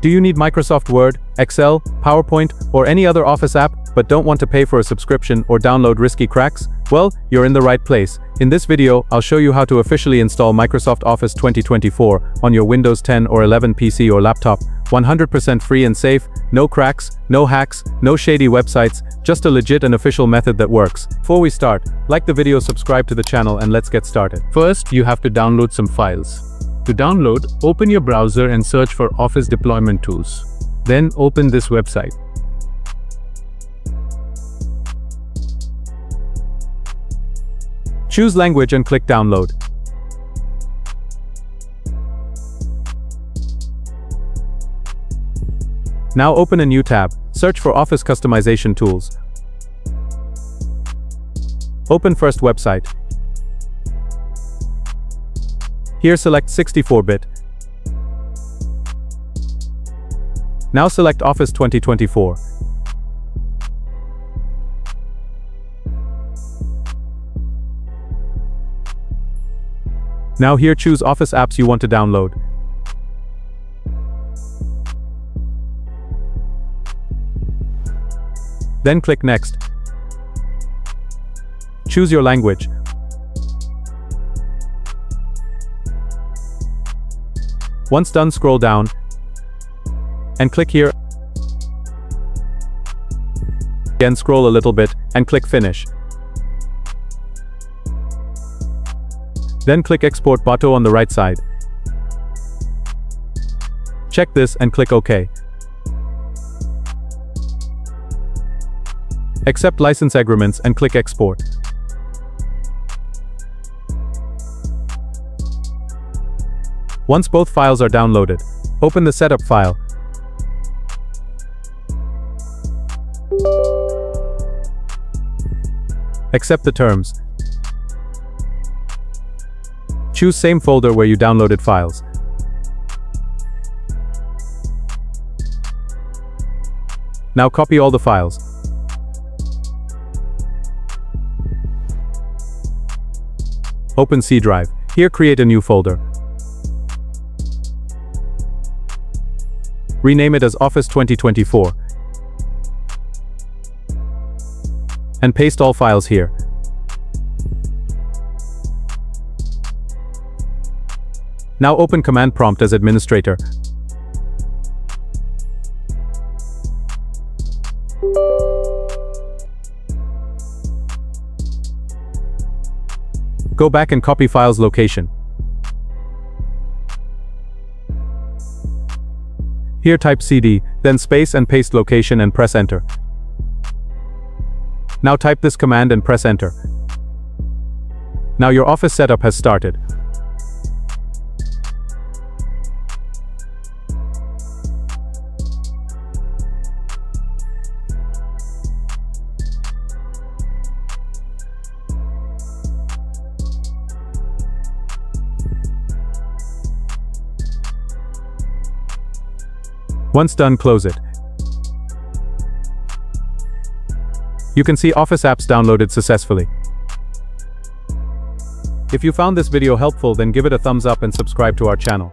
Do you need Microsoft Word, Excel, PowerPoint, or any other Office app, but don't want to pay for a subscription or download risky cracks? Well, you're in the right place. In this video, I'll show you how to officially install Microsoft Office 2024 on your Windows 10 or 11 PC or laptop, 100% free and safe, no cracks, no hacks, no shady websites, just a legit and official method that works. Before we start, like the video subscribe to the channel and let's get started. First, you have to download some files. To download, open your browser and search for Office Deployment Tools. Then open this website. Choose language and click download. Now open a new tab, search for Office Customization Tools. Open first website. Here select 64-bit. Now select Office 2024. Now here choose Office apps you want to download. Then click Next. Choose your language. Once done scroll down and click here. Again scroll a little bit and click finish. Then click export button on the right side. Check this and click OK. Accept license agreements and click export. Once both files are downloaded, open the setup file. Accept the terms. Choose same folder where you downloaded files. Now copy all the files. Open C drive. Here create a new folder. Rename it as Office 2024, and paste all files here. Now open Command Prompt as administrator. Go back and copy file's location. Here type cd, then space and paste location and press enter. Now type this command and press enter. Now your office setup has started. Once done, close it. You can see Office apps downloaded successfully. If you found this video helpful then give it a thumbs up and subscribe to our channel.